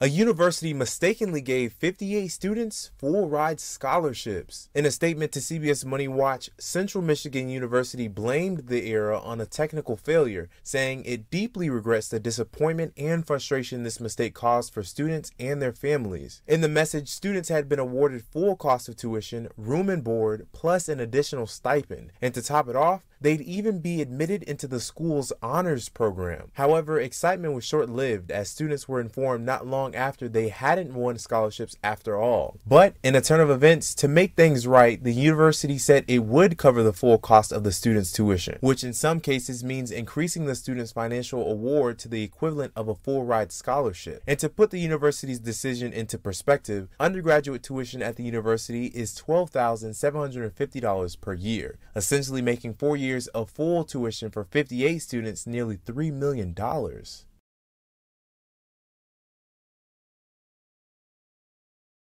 A university mistakenly gave 58 students full ride scholarships. In a statement to CBS MoneyWatch, Central Michigan University blamed the error on a technical failure, saying it deeply regrets the disappointment and frustration this mistake caused for students and their families. In the message, students had been awarded full cost of tuition, room and board, plus an additional stipend. And to top it off, they'd even be admitted into the school's honors program. However, excitement was short lived as students were informed not long after they hadn't won scholarships after all. But in a turn of events, to make things right, the university said it would cover the full cost of the student's tuition, which in some cases means increasing the student's financial award to the equivalent of a full ride scholarship. And to put the university's decision into perspective, undergraduate tuition at the university is $12,750 per year, essentially making four years of full tuition for 58 students nearly $3 million.